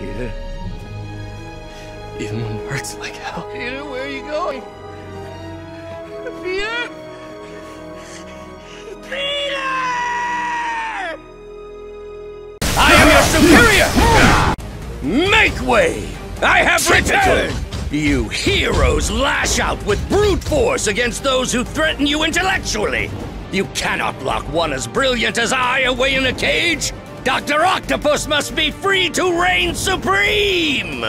Peter. Even when it hurts like hell. Peter, where are you going? Peter? Peter! I am your superior! Make way! I have returned! You heroes lash out with brute force against those who threaten you intellectually! You cannot lock one as brilliant as I away in a cage! Dr. Octopus must be free to reign supreme!